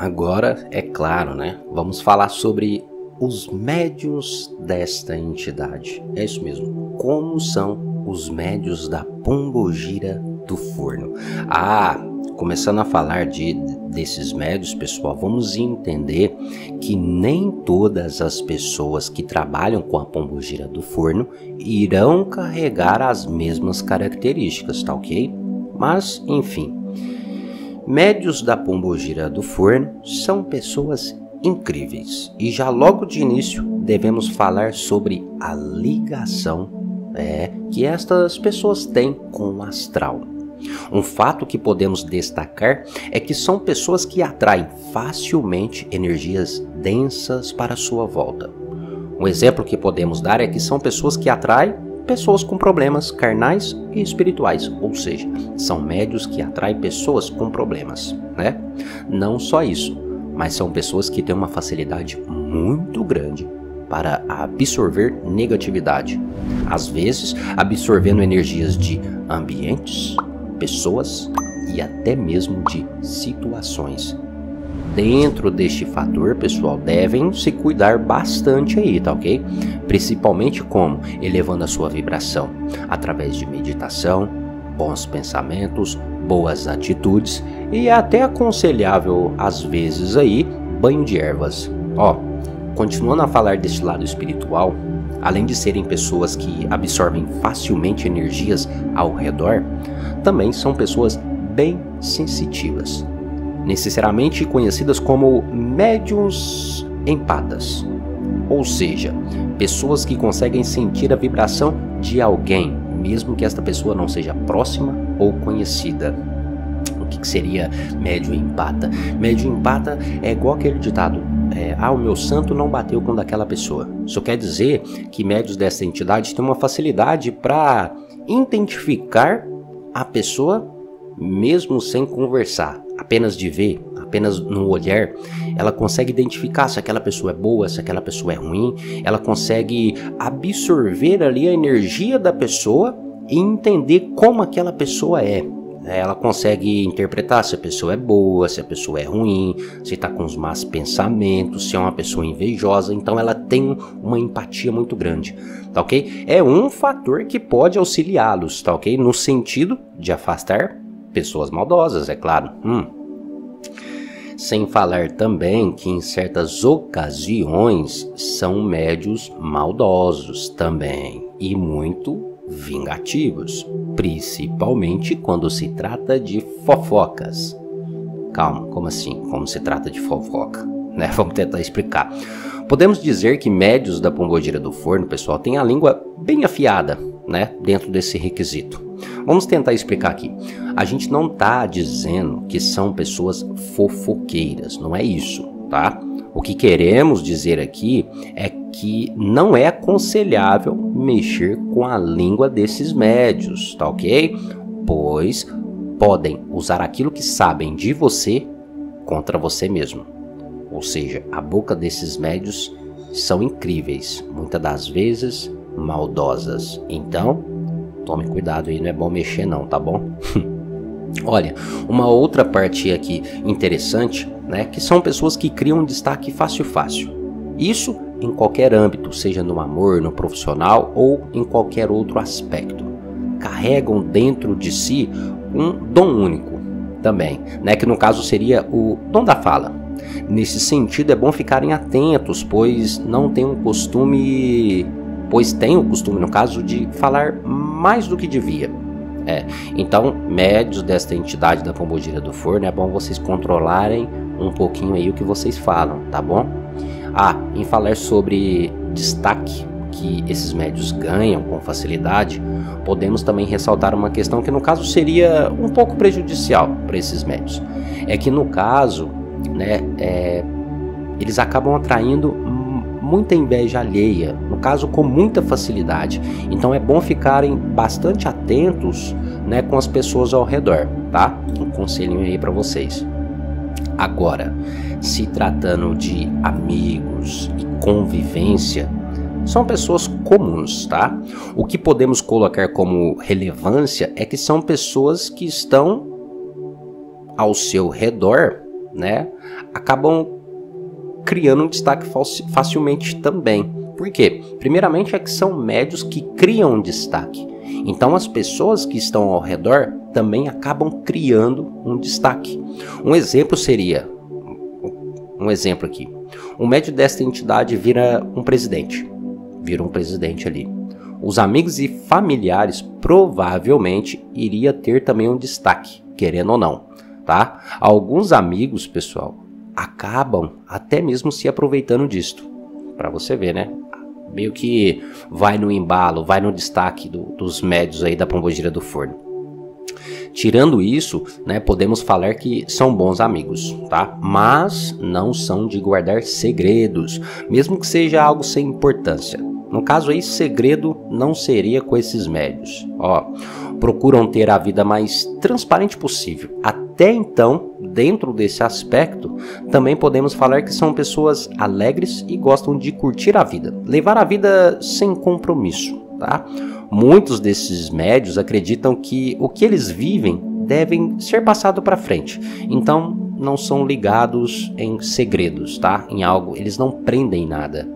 agora é claro, né? Vamos falar sobre os médios desta entidade. É isso mesmo. Como são os médios da pombogira do forno? Ah, começando a falar de desses médios, pessoal, vamos entender que nem todas as pessoas que trabalham com a pombogira do forno irão carregar as mesmas características, tá ok? Mas, enfim, médios da pombogira do forno são pessoas incríveis e já logo de início devemos falar sobre a ligação é, que estas pessoas têm com o astral. Um fato que podemos destacar é que são pessoas que atraem facilmente energias densas para sua volta. Um exemplo que podemos dar é que são pessoas que atraem pessoas com problemas carnais e espirituais, ou seja, são médios que atraem pessoas com problemas, né? Não só isso, mas são pessoas que têm uma facilidade muito grande para absorver negatividade, às vezes absorvendo energias de ambientes, pessoas e até mesmo de situações. Dentro deste fator, pessoal, devem se cuidar bastante aí, tá ok? Principalmente como? Elevando a sua vibração. Através de meditação, bons pensamentos, boas atitudes e é até aconselhável às vezes aí banho de ervas. Ó, continuando a falar deste lado espiritual, além de serem pessoas que absorvem facilmente energias ao redor, também são pessoas bem sensitivas, necessariamente conhecidas como médiums empatas, ou seja, pessoas que conseguem sentir a vibração de alguém, mesmo que esta pessoa não seja próxima ou conhecida. O que seria médio empata? Médio empata é igual aquele ditado: é, ah, o meu santo não bateu com daquela pessoa. Isso quer dizer que médios dessa entidade têm uma facilidade para identificar a pessoa mesmo sem conversar, apenas de ver, apenas no olhar, ela consegue identificar se aquela pessoa é boa, se aquela pessoa é ruim, ela consegue absorver ali a energia da pessoa e entender como aquela pessoa é. Ela consegue interpretar se a pessoa é boa, se a pessoa é ruim, se está com os más pensamentos, se é uma pessoa invejosa. Então ela tem uma empatia muito grande, tá ok? É um fator que pode auxiliá-los, tá ok? No sentido de afastar pessoas maldosas, é claro. Hum. Sem falar também que em certas ocasiões são médios maldosos também e muito vingativos, principalmente quando se trata de fofocas. Calma, como assim? Como se trata de fofoca? Né? Vamos tentar explicar. Podemos dizer que médios da pombogira do forno, pessoal, têm a língua bem afiada, né? Dentro desse requisito. Vamos tentar explicar aqui. A gente não está dizendo que são pessoas fofoqueiras, não é isso, tá? O que queremos dizer aqui é que não é aconselhável mexer com a língua desses médios, tá ok? Pois podem usar aquilo que sabem de você contra você mesmo. Ou seja, a boca desses médios são incríveis, muitas das vezes maldosas. Então, tome cuidado aí, não é bom mexer não, tá bom? Olha, uma outra parte aqui interessante, né, que são pessoas que criam um destaque fácil fácil. Isso em qualquer âmbito, seja no amor, no profissional ou em qualquer outro aspecto. Carregam dentro de si um dom único também, né, que no caso seria o dom da fala. Nesse sentido é bom ficarem atentos, pois não tem um costume, pois tem o costume no caso de falar mais do que devia. É, então, médios desta entidade da pombogira do forno, é bom vocês controlarem um pouquinho aí o que vocês falam, tá bom? Ah, em falar sobre destaque que esses médios ganham com facilidade, podemos também ressaltar uma questão que no caso seria um pouco prejudicial para esses médios. É que no caso, né, é, eles acabam atraindo muita inveja alheia, no caso com muita facilidade. Então é bom ficarem bastante atentos, né, com as pessoas ao redor, tá? Um conselhinho aí para vocês. Agora, se tratando de amigos e convivência, são pessoas comuns, tá? O que podemos colocar como relevância é que são pessoas que estão ao seu redor, né? acabam criando um destaque facilmente também. Por quê? Primeiramente é que são médios que criam um destaque. Então as pessoas que estão ao redor também acabam criando um destaque. Um exemplo seria um exemplo aqui. Um médio desta entidade vira um presidente. Vira um presidente ali. Os amigos e familiares provavelmente iria ter também um destaque, querendo ou não, tá? Alguns amigos, pessoal, acabam até mesmo se aproveitando disto. Para você ver, né? Meio que vai no embalo, vai no destaque do, dos médios aí da pombogira do forno. Tirando isso, né, podemos falar que são bons amigos, tá? Mas não são de guardar segredos, mesmo que seja algo sem importância. No caso aí, segredo não seria com esses médios. Ó, procuram ter a vida mais transparente possível. Até então, dentro desse aspecto, também podemos falar que são pessoas alegres e gostam de curtir a vida, levar a vida sem compromisso, tá? Muitos desses médios acreditam que o que eles vivem devem ser passado para frente. Então, não são ligados em segredos, tá? Em algo, eles não prendem nada.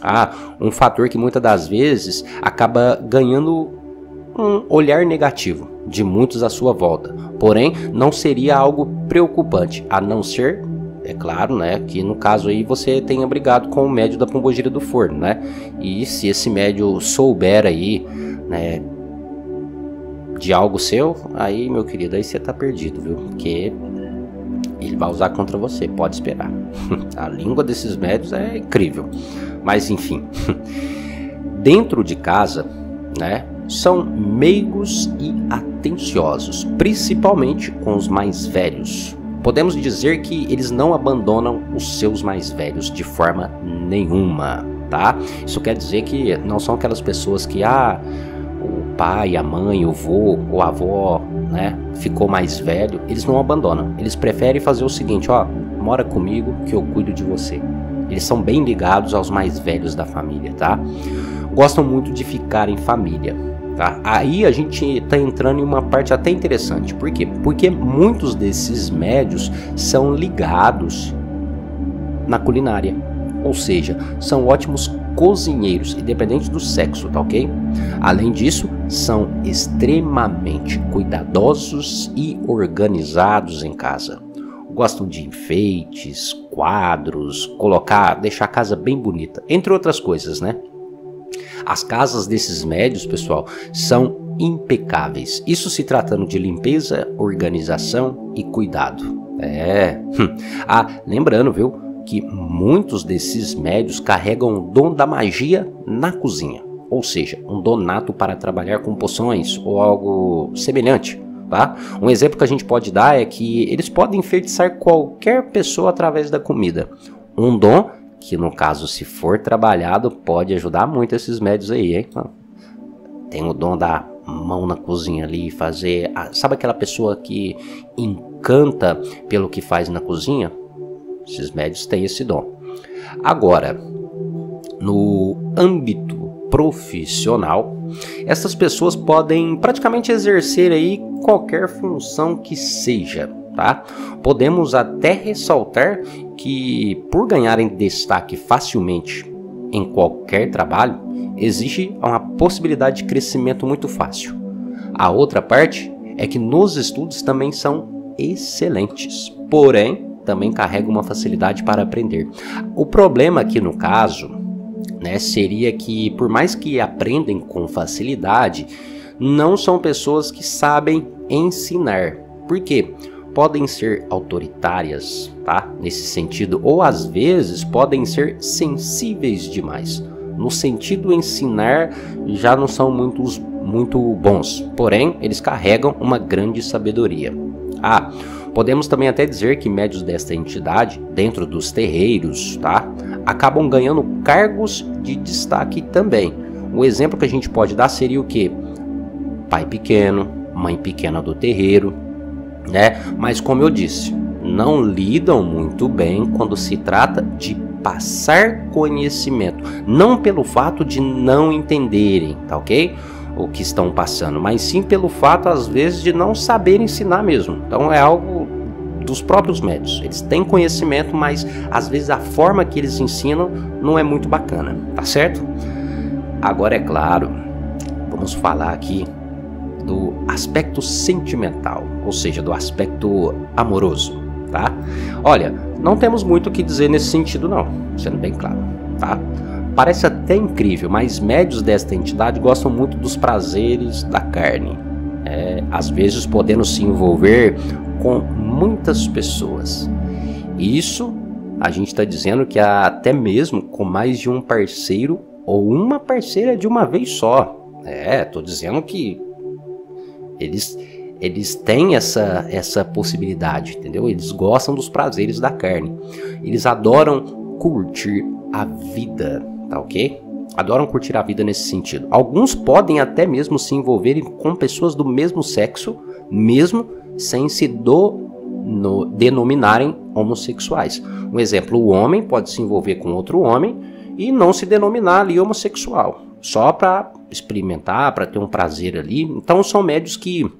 Ah, um fator que muitas das vezes acaba ganhando um olhar negativo de muitos à sua volta. Porém, não seria algo preocupante, a não ser é claro, né, que no caso aí você tenha brigado com o médio da pombogira do forno, né? E se esse médio souber aí né, de algo seu, aí, meu querido, aí você tá perdido, viu? Porque ele vai usar contra você, pode esperar. A língua desses médios é incrível. Mas enfim, dentro de casa, né, são meigos e atenciosos, principalmente com os mais velhos. Podemos dizer que eles não abandonam os seus mais velhos de forma nenhuma, tá? Isso quer dizer que não são aquelas pessoas que ah, pai, a mãe, o vô, o avó, né, ficou mais velho, eles não abandonam. Eles preferem fazer o seguinte, ó, mora comigo que eu cuido de você. Eles são bem ligados aos mais velhos da família, tá? Gostam muito de ficar em família, tá? Aí a gente tá entrando em uma parte até interessante. Por quê? Porque muitos desses médios são ligados na culinária. Ou seja, são ótimos cozinheiros, independente do sexo, tá ok? Além disso, são extremamente cuidadosos e organizados em casa. Gostam de enfeites, quadros, colocar, deixar a casa bem bonita, entre outras coisas, né? As casas desses médios, pessoal, são impecáveis. Isso se tratando de limpeza, organização e cuidado. É. Hum. Ah, lembrando, viu? que muitos desses médios carregam o dom da magia na cozinha, ou seja, um dom nato para trabalhar com poções ou algo semelhante. Tá? Um exemplo que a gente pode dar é que eles podem enfeitiçar qualquer pessoa através da comida. Um dom que, no caso, se for trabalhado, pode ajudar muito esses médios aí, hein? Tem o dom da mão na cozinha ali, fazer. Sabe aquela pessoa que encanta pelo que faz na cozinha? Esses médios têm esse dom. Agora, no âmbito profissional, essas pessoas podem praticamente exercer aí qualquer função que seja, tá? Podemos até ressaltar que por ganharem destaque facilmente em qualquer trabalho, existe uma possibilidade de crescimento muito fácil. A outra parte é que nos estudos também são excelentes. Porém, também carrega uma facilidade para aprender. O problema aqui no caso, né, seria que por mais que aprendem com facilidade, não são pessoas que sabem ensinar. Por quê? Podem ser autoritárias, tá? Nesse sentido, ou às vezes podem ser sensíveis demais. No sentido ensinar, já não são muitos, muito bons, porém eles carregam uma grande sabedoria. Ah, Podemos também até dizer que médios desta entidade, dentro dos terreiros, tá, acabam ganhando cargos de destaque também. Um exemplo que a gente pode dar seria o que? Pai pequeno, mãe pequena do terreiro, né? Mas como eu disse, não lidam muito bem quando se trata de passar conhecimento, não pelo fato de não entenderem, tá ok? o que estão passando, mas sim pelo fato, às vezes, de não saber ensinar mesmo. Então é algo dos próprios médios. Eles têm conhecimento, mas às vezes a forma que eles ensinam não é muito bacana, tá certo? Agora é claro, vamos falar aqui do aspecto sentimental, ou seja, do aspecto amoroso, tá? Olha, não temos muito o que dizer nesse sentido não, sendo bem claro, tá? Parece até incrível, mas médios desta entidade gostam muito dos prazeres da carne, é, às vezes podendo se envolver com muitas pessoas. Isso a gente está dizendo que até mesmo com mais de um parceiro ou uma parceira de uma vez só. É, tô dizendo que eles eles têm essa essa possibilidade, entendeu? Eles gostam dos prazeres da carne. Eles adoram curtir a vida, tá OK? Adoram curtir a vida nesse sentido. Alguns podem até mesmo se envolverem com pessoas do mesmo sexo, mesmo sem se do, no, denominarem homossexuais. Um exemplo, o homem pode se envolver com outro homem e não se denominar ali homossexual, só para experimentar, para ter um prazer ali. Então são médios que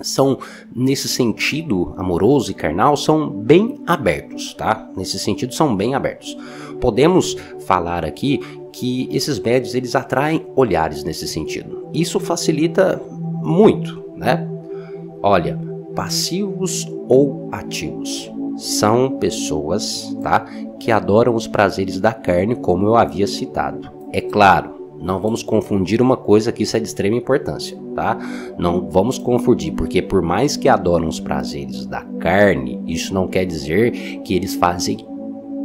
são nesse sentido amoroso e carnal são bem abertos, tá? Nesse sentido são bem abertos. Podemos falar aqui que esses médios eles atraem olhares nesse sentido. Isso facilita muito, né? Olha, passivos ou ativos são pessoas, tá, que adoram os prazeres da carne, como eu havia citado. É claro, não vamos confundir uma coisa que isso é de extrema importância, tá? Não vamos confundir, porque por mais que adoram os prazeres da carne, isso não quer dizer que eles fazem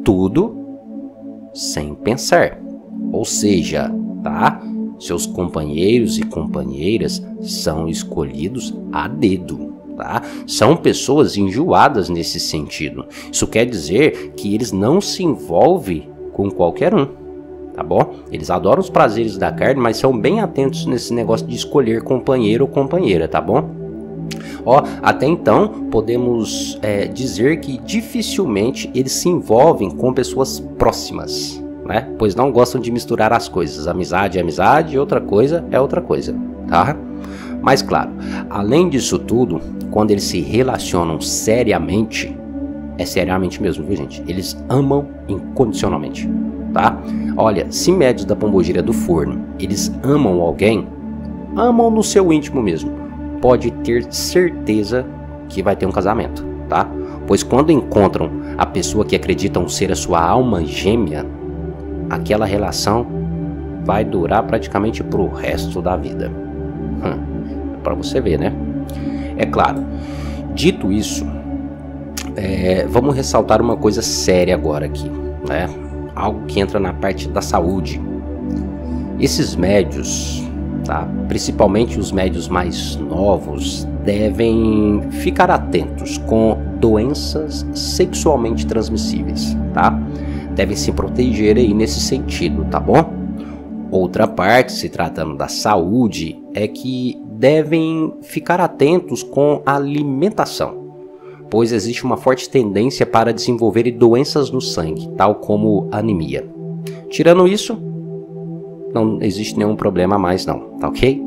tudo sem pensar. Ou seja, tá? Seus companheiros e companheiras são escolhidos a dedo. Tá? São pessoas enjoadas nesse sentido. Isso quer dizer que eles não se envolvem com qualquer um, tá bom? Eles adoram os prazeres da carne, mas são bem atentos nesse negócio de escolher companheiro ou companheira, tá bom? Ó, até então podemos é, dizer que dificilmente eles se envolvem com pessoas próximas, né? Pois não gostam de misturar as coisas. Amizade é amizade, outra coisa é outra coisa, tá? Mas claro, além disso tudo, quando eles se relacionam seriamente, é seriamente mesmo, viu gente? Eles amam incondicionalmente, tá? Olha, se médios da pombogira do forno, eles amam alguém, amam no seu íntimo mesmo, pode ter certeza que vai ter um casamento, tá? Pois quando encontram a pessoa que acreditam ser a sua alma gêmea, aquela relação vai durar praticamente pro resto da vida. Hum, para você ver, né? É claro. Dito isso, é, vamos ressaltar uma coisa séria agora aqui, né? Algo que entra na parte da saúde. Esses médios, tá? principalmente os médios mais novos, devem ficar atentos com doenças sexualmente transmissíveis, tá? devem se proteger aí nesse sentido, tá bom? Outra parte, se tratando da saúde, é que devem ficar atentos com a alimentação, pois existe uma forte tendência para desenvolver doenças no sangue, tal como anemia. Tirando isso, não existe nenhum problema mais não, tá ok?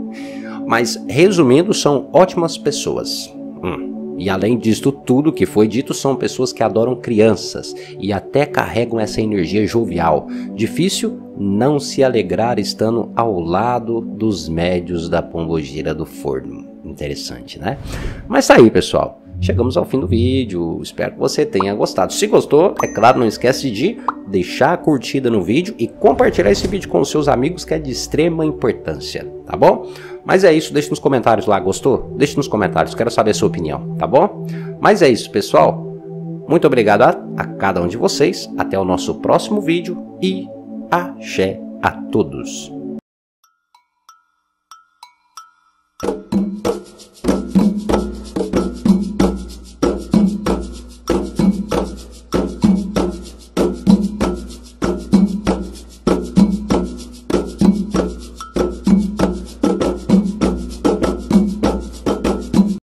Mas resumindo, são ótimas pessoas. Hum. E além disto tudo que foi dito, são pessoas que adoram crianças e até carregam essa energia jovial. Difícil não se alegrar estando ao lado dos médios da pombogira do forno. Interessante, né? Mas tá aí, pessoal. Chegamos ao fim do vídeo, espero que você tenha gostado. Se gostou, é claro, não esquece de deixar a curtida no vídeo e compartilhar esse vídeo com seus amigos que é de extrema importância, tá bom? Mas é isso, deixe nos comentários lá, gostou? Deixe nos comentários, quero saber a sua opinião, tá bom? Mas é isso, pessoal. Muito obrigado a, a cada um de vocês. Até o nosso próximo vídeo e axé a todos.